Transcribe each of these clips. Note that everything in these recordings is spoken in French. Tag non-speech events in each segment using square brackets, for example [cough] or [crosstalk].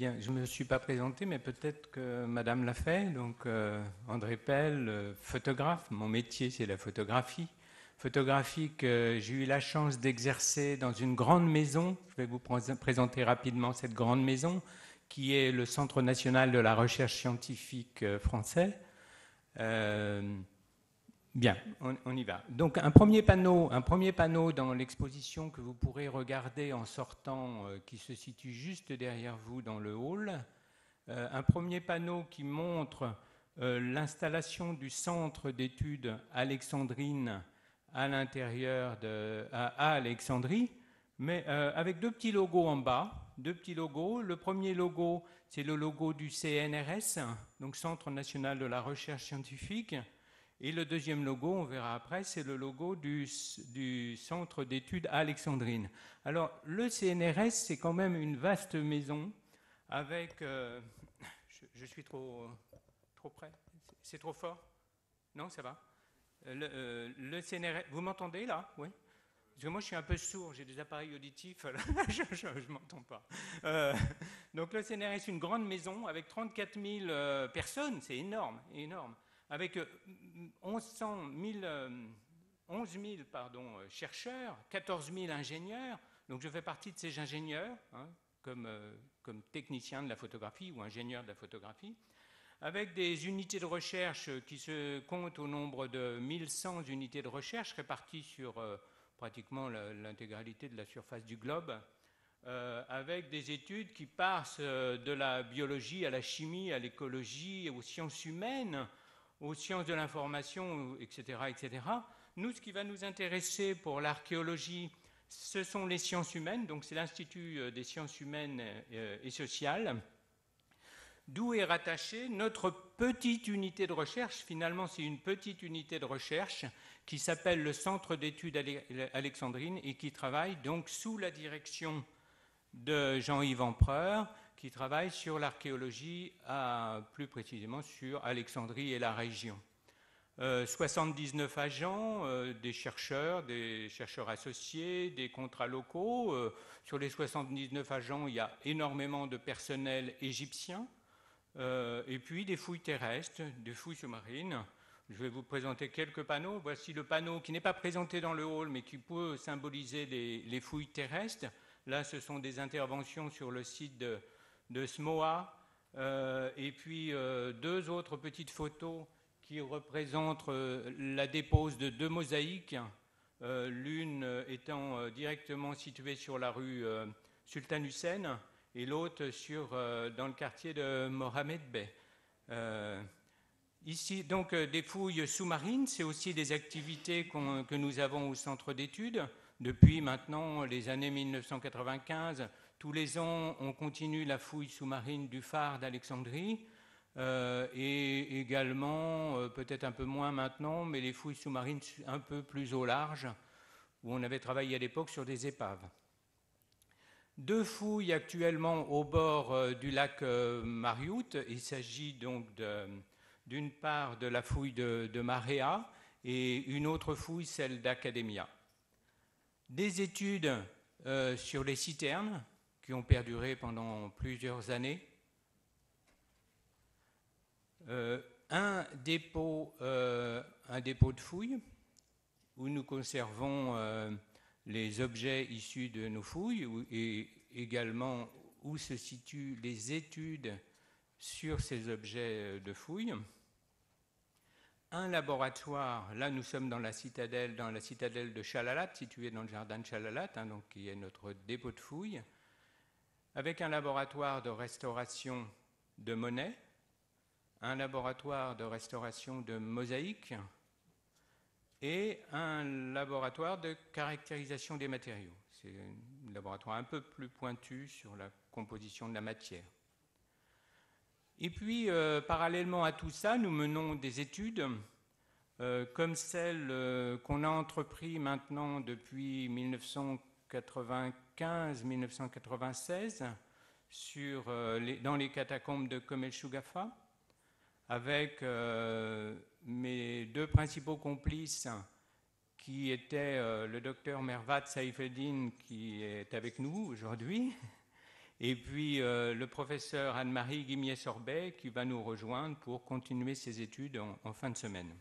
Je ne me suis pas présenté, mais peut-être que Madame l'a fait. Donc, euh, André Pell, euh, photographe. Mon métier, c'est la photographie. Photographie que j'ai eu la chance d'exercer dans une grande maison. Je vais vous présenter rapidement cette grande maison, qui est le Centre national de la recherche scientifique euh, français. Bien, on, y va. Donc un premier panneau, un premier panneau dans l'exposition que vous pourrez regarder en sortant, euh, qui se situe juste derrière vous dans le hall. Euh, un premier panneau qui montre euh, l'installation du centre d'études alexandrine à l'intérieur de à, Alexandrie, mais avec deux petits logos en bas, deux petits logos. Le premier logo, c'est le logo du CNRS, donc Centre national de la recherche scientifique. Et le deuxième logo, on verra après, c'est le logo du, Centre d'études alexandrine. Alors, le CNRS, c'est quand même une vaste maison avec... Euh, [laughs] je, suis trop, trop près C'est trop fort? Non, ça va. Euh, le, euh, CNRS... Vous m'entendez là? Oui. Parce que moi, je suis un peu sourd, j'ai des appareils auditifs, [laughs] je ne m'entends pas. [laughs] donc, le CNRS, une grande maison avec 34 000 personnes, c'est énorme, énorme avec 11 000, 11 pardon, chercheurs, 14 000 ingénieurs. Donc je fais partie de ces ingénieurs, hein, comme, euh, technicien de la photographie ou ingénieur de la photographie, avec des unités de recherche qui se comptent au nombre de 1100 unités de recherche réparties sur euh, pratiquement l'intégralité de la surface du globe. Euh, avec des études qui passent de la biologie à la chimie, à l'écologie, aux sciences humaines, aux sciences de l'information, etc., etc. Nous, ce qui va nous intéresser pour l'archéologie, ce sont les sciences humaines, donc c'est l'Institut euh, des sciences humaines euh, et sociales, d'où est rattachée notre petite unité de recherche. Finalement, c'est une petite unité de recherche qui s'appelle le Centre d'études alexandrines et qui travaille donc sous la direction de Jean-Yves Empereur, qui travaille sur l'archéologie, plus précisément sur Alexandrie et la région. 79 euh, agents, euh, des chercheurs, des chercheurs associés, des contrats locaux. Euh, sur les 79 agents, il y a énormément de personnel égyptien, et puis des fouilles terrestres, des fouilles sous-marines. Je vais vous présenter quelques panneaux. Voici le panneau qui n'est pas présenté dans le hall, mais qui peut symboliser les fouilles terrestres. Là, ce sont des interventions sur le site de, de SMOA, euh, et puis euh, deux autres petites photos qui représentent euh, la dépose de deux mosaïques, l'une étant directement située sur la rue Sultan Hussein et l'autre dans le quartier de Mohamed Bey. Ici, donc, des fouilles sous-marines, c'est aussi des activités que nous avons au centre d'études depuis maintenant les années 1995 tous les ans, on continue la fouille sous-marine du phare d'Alexandrie. Euh, et également, euh, peut-être un peu moins maintenant, mais les fouilles sous-marines un peu plus au large, où on avait travaillé à l'époque sur des épaves. Deux fouilles actuellement au bord euh, du lac Mariout. Il s'agit donc d'une part de la fouille de, de Marea et une autre fouille, celle d'Academia. Des études sur les citernes, qui ont perduré pendant plusieurs années. Euh, un, dépôt, euh, un dépôt de fouilles où nous conservons euh, les objets issus de nos fouilles et également où se situent les études sur ces objets de fouilles. Un laboratoire, là nous sommes dans la citadelle, dans la citadelle de Chalalat, située dans le jardin de Chalalat, hein, donc qui est notre dépôt de fouilles avec un laboratoire de restauration de monnaie, un laboratoire de restauration de mosaïques et un laboratoire de caractérisation des matériaux. C'est un laboratoire un peu plus pointu sur la composition de la matière. Et puis, euh, parallèlement à tout ça, nous menons des études euh, comme celle euh, qu'on a entrepris maintenant depuis 1995 1996 sur, euh, dans les catacombes de Komel Shugafa, avec euh, mes deux principaux complices qui étaient euh, le docteur Mervat Saifeddin qui est avec nous aujourd'hui [laughs] et puis le professeur Anne-Marie Guimier-Sorbet qui va nous rejoindre pour continuer ses études en fin de semaine.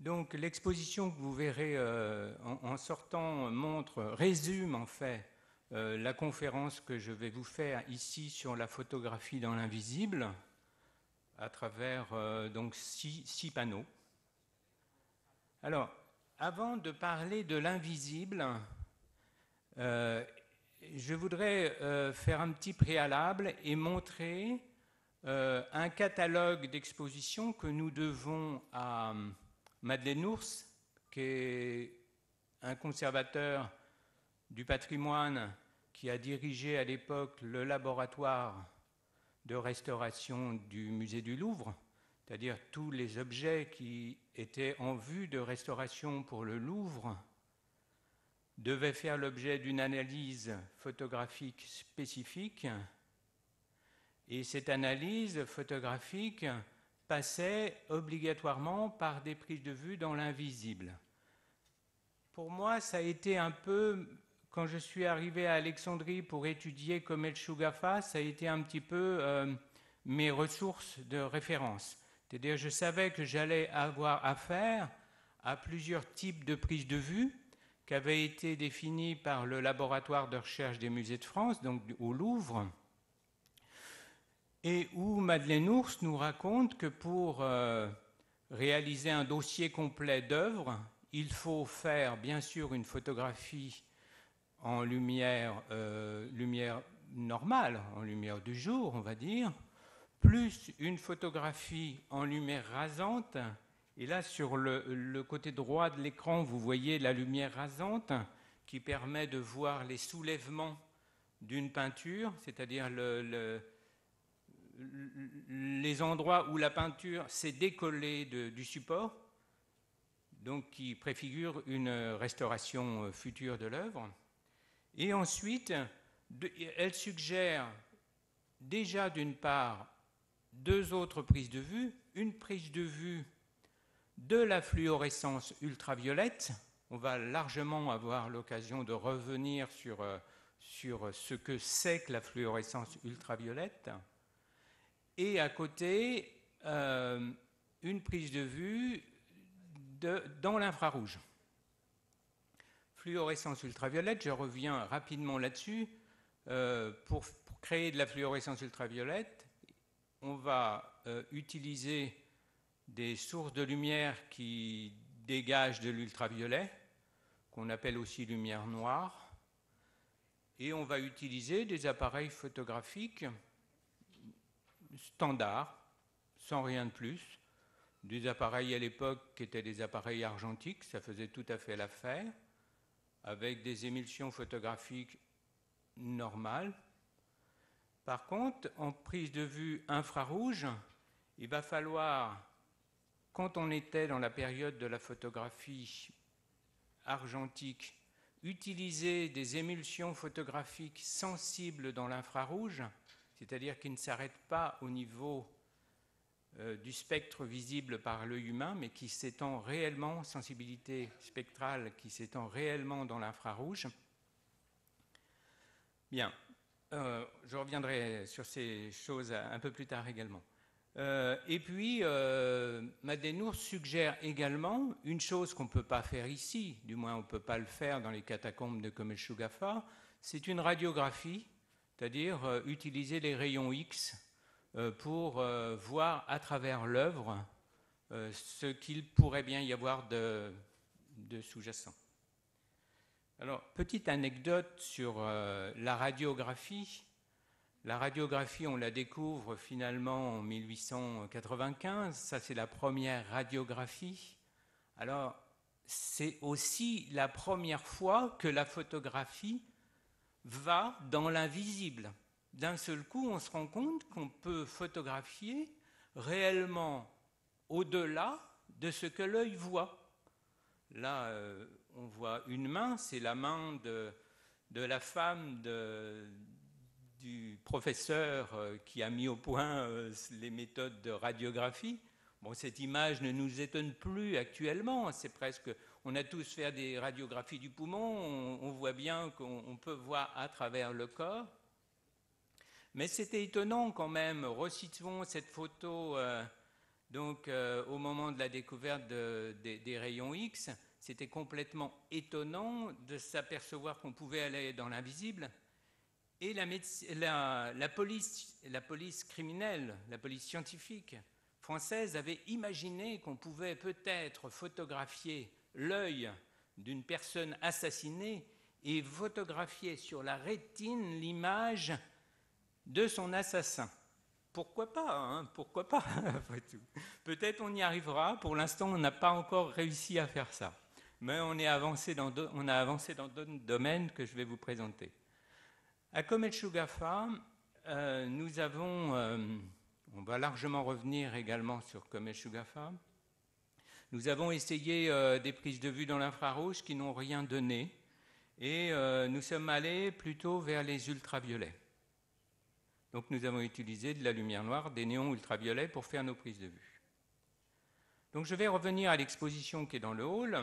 Donc l'exposition que vous verrez euh, en, sortant montre, résume en fait euh, la conférence que je vais vous faire ici sur la photographie dans l'invisible à travers euh, donc six, panneaux. Alors, avant de parler de l'invisible, je voudrais faire un petit préalable et montrer un catalogue d'expositions que nous devons à Madeleine Ours, qui est un conservateur du patrimoine qui a dirigé à l'époque le laboratoire de restauration du musée du Louvre, c'est-à-dire tous les objets qui étaient en vue de restauration pour le Louvre, devaient faire l'objet d'une analyse photographique spécifique. Et cette analyse photographique passait obligatoirement par des prises de vue dans l'invisible. Pour moi, ça a été un peu, quand je suis arrivé à Alexandrie pour étudier Komet Shugafa, ça a été un petit peu euh, mes ressources de référence. C'est-à-dire, je savais que j'allais avoir affaire à plusieurs types de prises de vue qui avaient été définis par le laboratoire de recherche des musées de France, donc au Louvre, et où Madeleine Ours nous raconte que pour euh, réaliser un dossier complet d'œuvres, il faut faire bien sûr une photographie en euh, lumière normale, en lumière du jour, on va dire, plus une photographie en lumière rasante. Et là, sur le, côté droit de l'écran, vous voyez la lumière rasante qui permet de voir les soulèvements d'une peinture, c'est-à-dire le les endroits où la peinture s'est décollée du support, donc qui préfigure une restauration euh, future de l'œuvre. Et ensuite, elle suggère déjà d'une part deux autres prises de vue, une prise de vue de la fluorescence ultraviolette. On va largement avoir l'occasion de revenir sur, euh, sur ce que c'est que la fluorescence ultraviolette et à côté, euh, une prise de vue dans l'infrarouge. Fluorescence ultraviolette, je reviens rapidement là-dessus. Euh, pour, créer de la fluorescence ultraviolette, on va euh, utiliser des sources de lumière qui dégagent de l'ultraviolet, qu'on appelle aussi lumière noire, et on va utiliser des appareils photographiques standard, sans rien de plus. Des appareils à l'époque qui étaient des appareils argentiques, ça faisait tout à fait l'affaire, avec des émulsions photographiques normales. Par contre, en prise de vue infrarouge, il va falloir, quand on était dans la période de la photographie argentique, utiliser des émulsions photographiques sensibles dans l'infrarouge c'est-à-dire qui ne s'arrête pas au niveau euh, du spectre visible par l'œil humain, mais qui s'étend réellement, sensibilité spectrale qui s'étend réellement dans l'infrarouge. Bien, euh, je reviendrai sur ces choses un peu plus tard également. Euh, et puis, euh, suggère également une chose qu'on ne peut pas faire ici, du moins on ne peut pas le faire dans les catacombes de Komeshugafa, c'est une radiographie c'est-à-dire euh, utiliser les rayons X euh, pour euh, voir à travers l'œuvre ce qu'il pourrait bien y avoir de, sous-jacent. Alors, petite anecdote sur la radiographie. La radiographie, on la découvre finalement en 1895. Ça, c'est la première radiographie. Alors, c'est aussi la première fois que la photographie va dans l'invisible. D'un seul coup, on se rend compte qu'on peut photographier réellement au-delà de ce que l'œil voit. Là, euh, on voit une main, c'est la main de, la femme du professeur euh, qui a mis au point euh, les méthodes de radiographie. Bon, cette image ne nous étonne plus actuellement, c'est presque, on a tous fait des radiographies du poumon, on, voit bien qu'on peut voir à travers le corps. Mais c'était étonnant quand même. Resituons cette photo euh, donc, euh, au moment de la découverte des rayons X. C'était complètement étonnant de s'apercevoir qu'on pouvait aller dans l'invisible. Et la, police, la police criminelle, la police scientifique française avait imaginé qu'on pouvait peut-être photographier l'œil d'une personne assassinée et photographier sur la rétine l'image de son assassin. Pourquoi pas hein Pourquoi pas [laughs] Peut-être on y arrivera. Pour l'instant, on n'a pas encore réussi à faire ça. Mais on, est avancé dans on a avancé dans d'autres domaines que je vais vous présenter. À Comet Shugafa, euh, nous avons, euh, on va largement revenir également sur Comet Shugafa, nous avons essayé euh, des prises de vue dans l'infrarouge qui n'ont rien donné et nous sommes allés plutôt vers les ultraviolets. Donc nous avons utilisé de la lumière noire, des néons ultraviolets pour faire nos prises de vue. Donc je vais revenir à l'exposition qui est dans le hall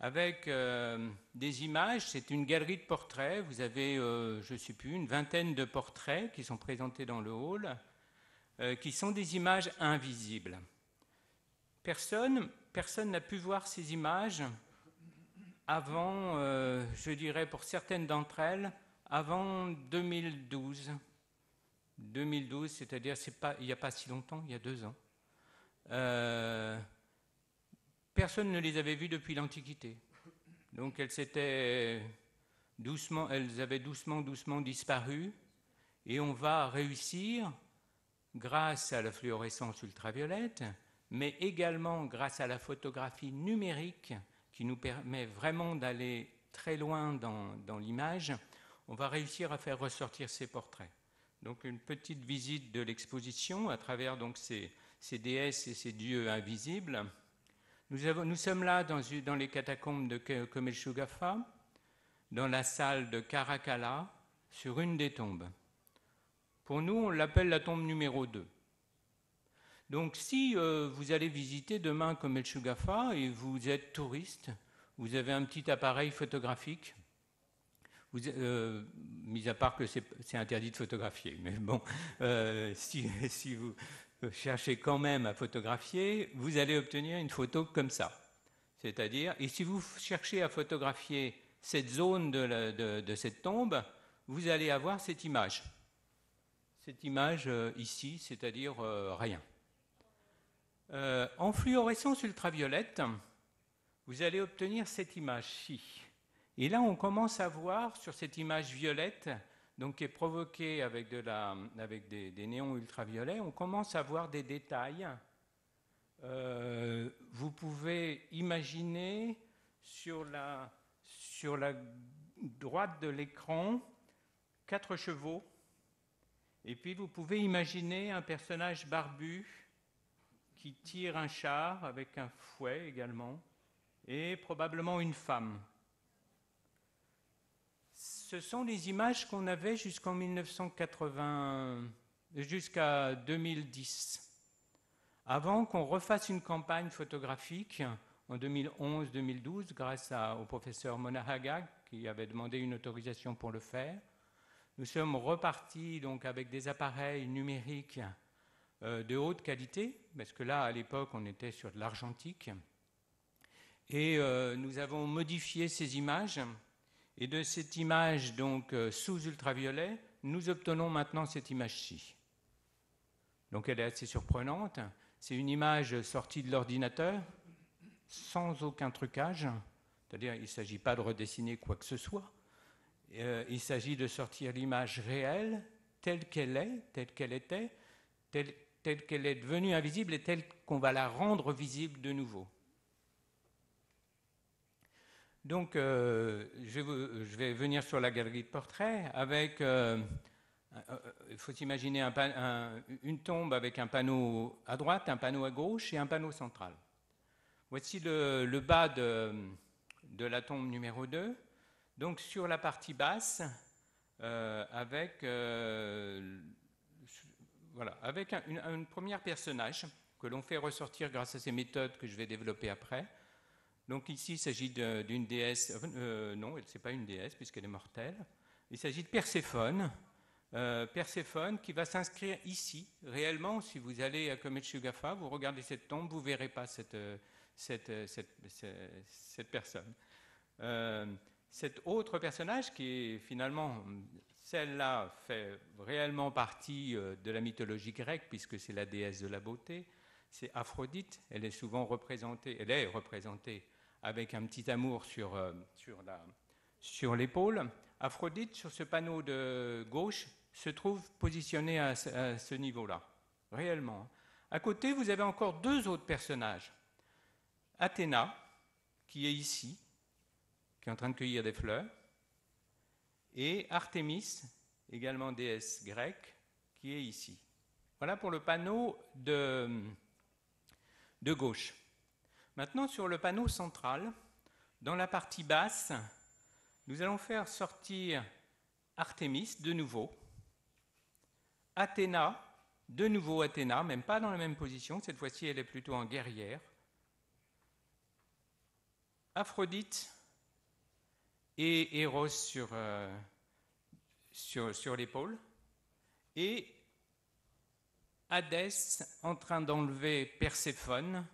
avec euh, des images. C'est une galerie de portraits. Vous avez, euh, je ne sais plus, une vingtaine de portraits qui sont présentés dans le hall, euh, qui sont des images invisibles. Personne n'a pu voir ces images avant, je dirais pour certaines d'entre elles, avant 2012. 2012, c'est-à-dire il n'y a pas si longtemps, il y a deux ans. Personne ne les avait vues depuis l'Antiquité. Donc elles s'étaient doucement, elles avaient doucement, doucement disparu. Et on va réussir, grâce à la fluorescence ultraviolette, mais également grâce à la photographie numérique qui nous permet vraiment d'aller très loin dans, l'image, on va réussir à faire ressortir ces portraits. Donc une petite visite de l'exposition à travers donc ces, déesses et ces dieux invisibles. Nous, sommes là dans, les catacombes de Komeshugafa, dans la salle de Karakala, sur une des tombes. Pour nous, on l'appelle la tombe numéro 2. Donc si euh, vous allez visiter demain Komeshugafa et vous êtes touriste, vous avez un petit appareil photographique, euh, mis à part que c'est interdit de photographier, [laughs] mais bon, euh, si, vous, cherchez quand même à photographier, vous allez obtenir une photo comme ça. C'est-à-dire, et si vous cherchez à photographier cette zone de, cette tombe, vous allez avoir cette image. Cette image ici, c'est-à-dire rien. Euh, en fluorescence ultraviolette, vous allez obtenir cette image-ci. Et là, on commence à voir sur cette image violette donc qui est provoqué avec, de la, avec des, néons ultraviolets, on commence à voir des détails. Euh, vous pouvez imaginer sur la, sur la droite de l'écran quatre chevaux, et puis vous pouvez imaginer un personnage barbu qui tire un char avec un fouet également, et probablement une femme ce sont les images qu'on avait jusqu'en 1980, jusqu'à 2010. Avant qu'on refasse une campagne photographique en 2011-2012, grâce au professeur Monahaga, qui avait demandé une autorisation pour le faire, nous sommes repartis donc avec des appareils numériques de haute qualité, parce que là, à l'époque, on était sur de l'argentique. Et euh, nous avons modifié ces images et de cette image donc euh, sous ultraviolet, nous obtenons maintenant cette image-ci. Donc elle est assez surprenante. C'est une image sortie de l'ordinateur, sans aucun trucage. C'est-à-dire il ne s'agit pas de redessiner quoi que ce soit. Euh, il s'agit de sortir l'image réelle telle qu'elle est, telle qu'elle était, telle qu'elle est devenue invisible et telle qu'on va la rendre visible de nouveau. Donc, euh, je, vais venir sur la galerie de portraits avec, euh, euh, il faut imaginer une tombe avec un panneau à droite, un panneau à gauche et un panneau central. Voici le, bas de, la tombe numéro 2. Donc, sur la partie basse, avec, voilà, avec un, une, premier personnage que l'on fait ressortir grâce à ces méthodes que je vais développer après Donc ici, il s'agit d'une déesse, euh, non, ce n'est pas une déesse puisqu'elle est mortelle. Il s'agit de Perséphone, euh, Perséphone qui va s'inscrire ici. Réellement, si vous allez à Comet Shugafa, vous regardez cette tombe, vous ne verrez pas cette, cette, cette, personne. Euh, cet autre personnage qui est finalement, celle-là fait réellement partie de la mythologie grecque puisque c'est la déesse de la beauté, c'est Aphrodite. Elle est souvent représentée, elle est représentée avec un petit amour sur, euh, sur, sur l'épaule. Aphrodite, sur ce panneau de gauche, se trouve positionnée à, ce niveau-là, réellement. À côté, vous avez encore deux autres personnages. Athéna, qui est ici, qui est en train de cueillir des fleurs, et Artémis, également déesse grecque, qui est ici. Voilà pour le panneau de, gauche. Maintenant, sur le panneau central, dans la partie basse, nous allons faire sortir Artémis de nouveau, Athéna, de nouveau Athéna, même pas dans la même position, cette fois-ci elle est plutôt en guerrière, Aphrodite et Eros sur, euh, sur, l'épaule, et Hadès en train d'enlever Perséphone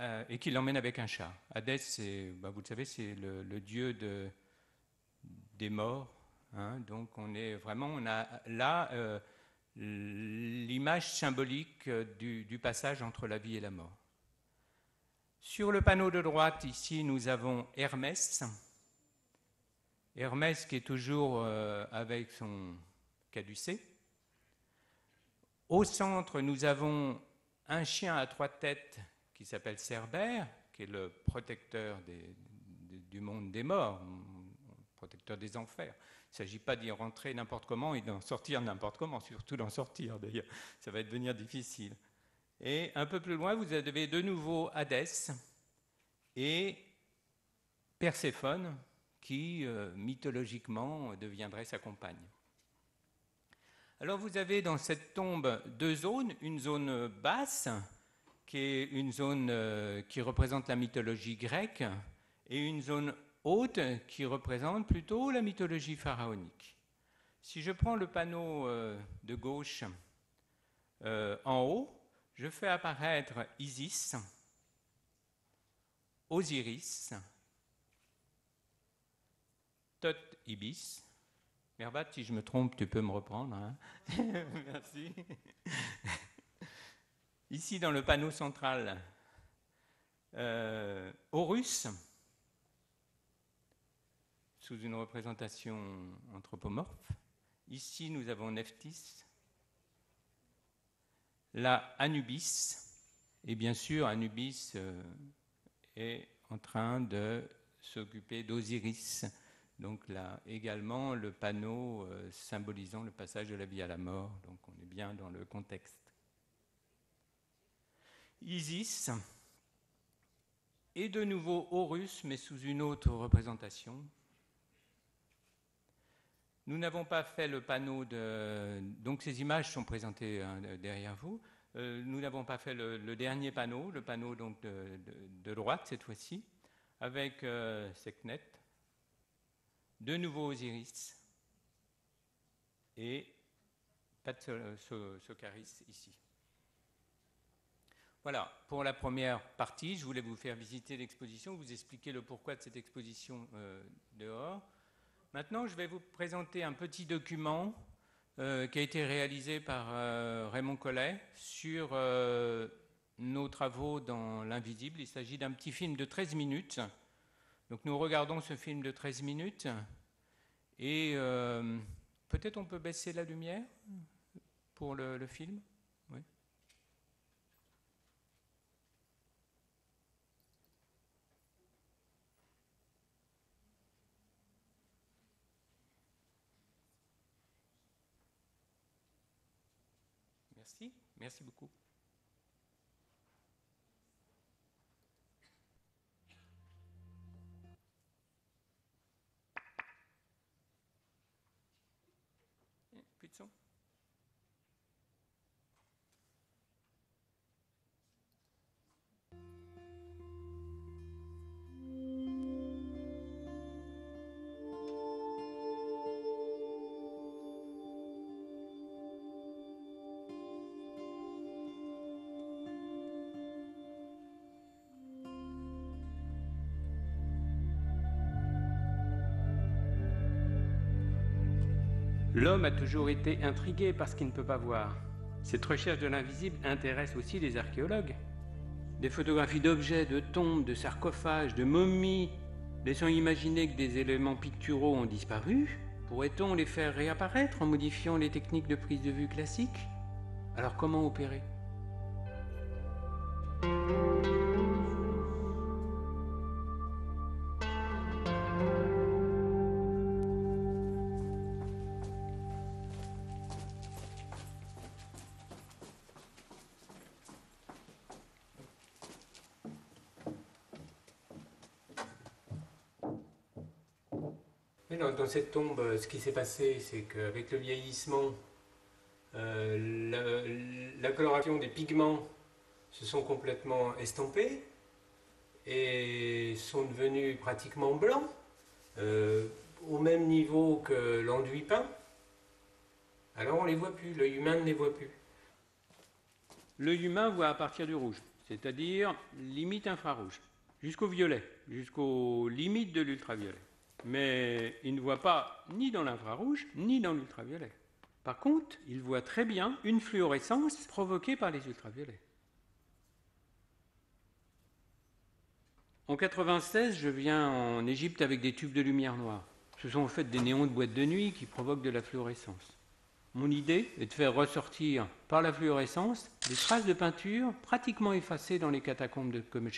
euh, et qui l'emmène avec un chat. Hadès, bah, vous le savez, c'est le, dieu de, des morts. Hein. donc on est vraiment, on a là euh, l'image symbolique du, passage entre la vie et la mort. Sur le panneau de droite, ici, nous avons Hermès. Hermès qui est toujours euh, avec son caducé. Au centre, nous avons un chien à trois têtes qui s'appelle Cerbère, qui est le protecteur du monde des morts, protecteur des enfers. Il ne s'agit pas d'y rentrer n'importe comment et d'en sortir n'importe comment, surtout d'en sortir d'ailleurs. Ça va devenir difficile. Et un peu plus loin, vous avez de nouveau Hadès et Perséphone, qui euh, mythologiquement deviendrait sa compagne. Alors vous avez dans cette tombe deux zones, une zone basse, qui est une zone euh, qui représente la mythologie grecque, et une zone haute qui représente plutôt la mythologie pharaonique. Si je prends le panneau euh, de gauche en haut, je fais apparaître Isis, Osiris, Tot Ibis. Merbat, si je me trompe, tu peux me reprendre. Hein. [laughs] Merci. Ici, dans le panneau central, euh, Horus, sous une représentation anthropomorphe. Ici, nous avons Nephthys, la Anubis, et bien sûr, Anubis euh, est en train de s'occuper d'Osiris. Donc là, également, le panneau euh, symbolisant le passage de la vie à la mort. Donc on est bien dans le contexte. Isis, et de nouveau Horus, mais sous une autre représentation. Nous n'avons pas fait le panneau de... Donc ces images sont présentées hein, derrière vous. Euh, nous n'avons pas fait le, dernier panneau, le panneau donc de, droite cette fois-ci, avec euh, Seknet, de nouveau Osiris et Socaris ici. Voilà, pour la première partie, je voulais vous faire visiter l'exposition, vous expliquer le pourquoi de cette exposition euh, dehors. Maintenant, je vais vous présenter un petit document euh, qui a été réalisé par euh, Raymond Collet sur nos travaux dans l'invisible. Il s'agit d'un petit film de 13 minutes. Donc nous regardons ce film de 13 minutes et peut-être on peut baisser la lumière pour le film? Merci, merci beaucoup. Plus L'homme a toujours été intrigué par ce qu'il ne peut pas voir. Cette recherche de l'invisible intéresse aussi les archéologues. Des photographies d'objets, de tombes, de sarcophages, de momies, laissant imaginer que des éléments picturaux ont disparu, pourrait-on les faire réapparaître en modifiant les techniques de prise de vue classiques? Alors comment opérer? Cette tombe, euh, ce qui s'est passé, c'est qu'avec le vieillissement, euh, la, coloration des pigments se sont complètement estampés et sont devenus pratiquement blancs, euh, au même niveau que l'enduit peint. Alors on les voit plus, l'œil humain ne les voit plus. L'œil humain voit à partir du rouge, c'est-à-dire limite infrarouge, jusqu'au violet, jusqu'aux limites de l'ultraviolet mais il ne voit pas ni dans l'infrarouge ni dans l'ultraviolet. Par contre, il voit très bien une fluorescence provoquée par les ultraviolets. En 96, je viens en Égypte avec des tubes de lumière noire. Ce sont en fait des néons de boîte de nuit qui provoquent de la fluorescence. Mon idée est de faire ressortir par la fluorescence des traces de peinture pratiquement effacées dans les catacombes de Comet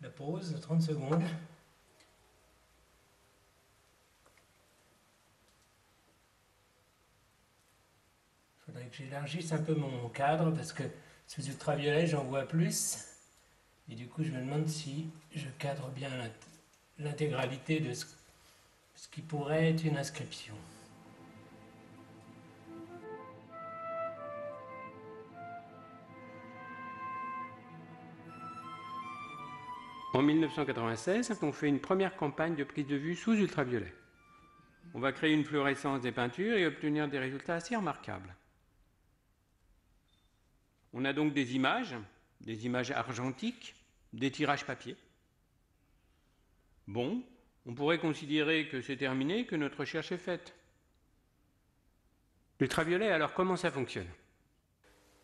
la pause de 30 secondes. Il faudrait que j'élargisse un peu mon cadre parce que sous ultraviolet j'en vois plus. Et du coup je me demande si je cadre bien l'intégralité de ce qui pourrait être une inscription. En 1996, on fait une première campagne de prise de vue sous ultraviolet. On va créer une fluorescence des peintures et obtenir des résultats assez remarquables. On a donc des images, des images argentiques, des tirages papier. Bon, on pourrait considérer que c'est terminé, que notre recherche est faite. L'ultraviolet, alors comment ça fonctionne?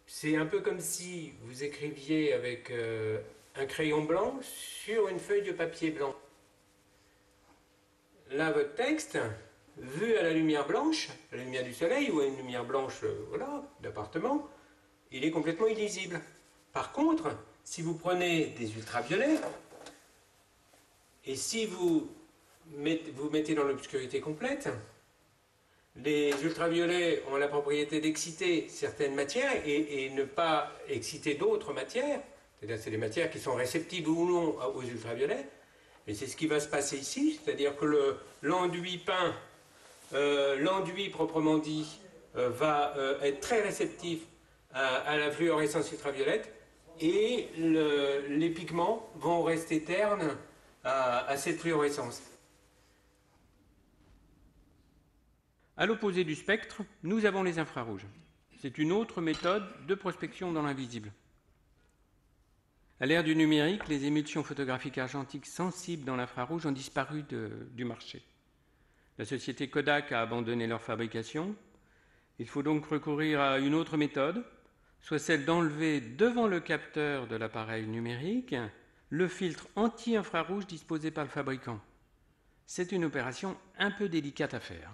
C'est un peu comme si vous écriviez avec euh, un crayon blanc sur une feuille de papier blanc. Là, votre texte, vu à la lumière blanche, à la lumière du soleil ou à une lumière blanche euh, d'appartement, il est complètement illisible. Par contre, si vous prenez des ultraviolets, et si vous mettez, vous mettez dans l'obscurité complète, les ultraviolets ont la propriété d'exciter certaines matières et ne pas exciter d'autres matières, c'est des matières qui sont réceptives ou non aux ultraviolets. Et c'est ce qui va se passer ici, c'est-à-dire que l'enduit peint, euh, l'enduit proprement dit, euh, va euh, être très réceptif à, la fluorescence ultraviolette et les pigments vont rester ternes à cette fluorescence. À l'opposé du spectre, nous avons les infrarouges. C'est une autre méthode de prospection dans l'invisible. À l'ère du numérique, les émulsions photographiques argentiques sensibles dans l'infrarouge ont disparu du marché. La société Kodak a abandonné leur fabrication. Il faut donc recourir à une autre méthode, soit celle d'enlever devant le capteur de l'appareil numérique le filtre anti-infrarouge disposé par le fabricant. C'est une opération un peu délicate à faire.